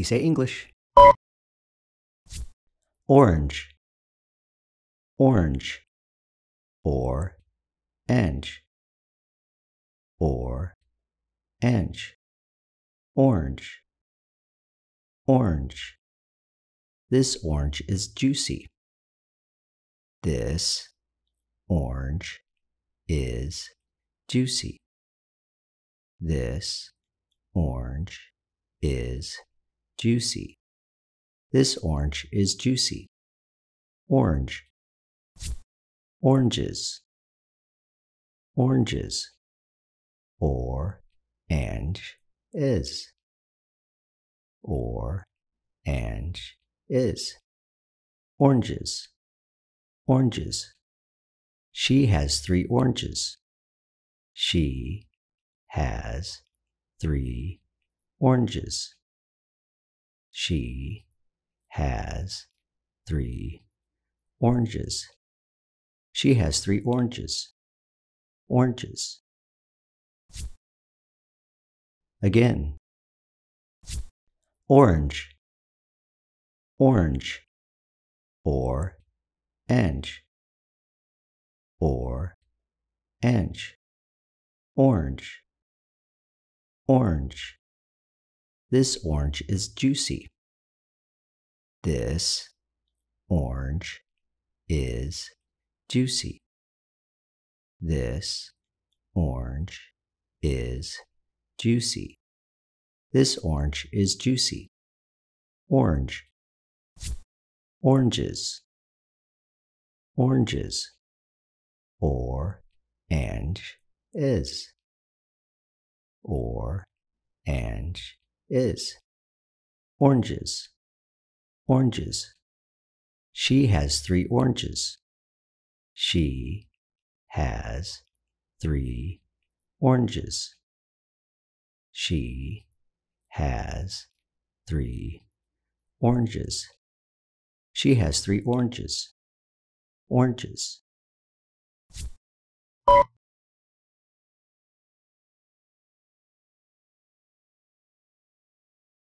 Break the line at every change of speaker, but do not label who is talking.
Say English. Orange, orange, or, ange, or, ange, orange, orange. This orange is juicy. This orange is juicy. This orange is juicy. This orange is juicy. Orange. Oranges. Oranges. Or, and, is. Or, and, is. Oranges. Oranges. She has three oranges. She has three oranges. She has three oranges. She has three oranges. Oranges. Again. Orange. Orange. Or, ange. Or, ange. Orange. Orange. This orange is juicy. This orange is juicy. This orange is juicy. This orange is juicy. Orange. Oranges. Oranges. Or, and, is. Or, and, is. Oranges oranges. She has three oranges. She has three oranges. She has three oranges. She has three oranges. Oranges.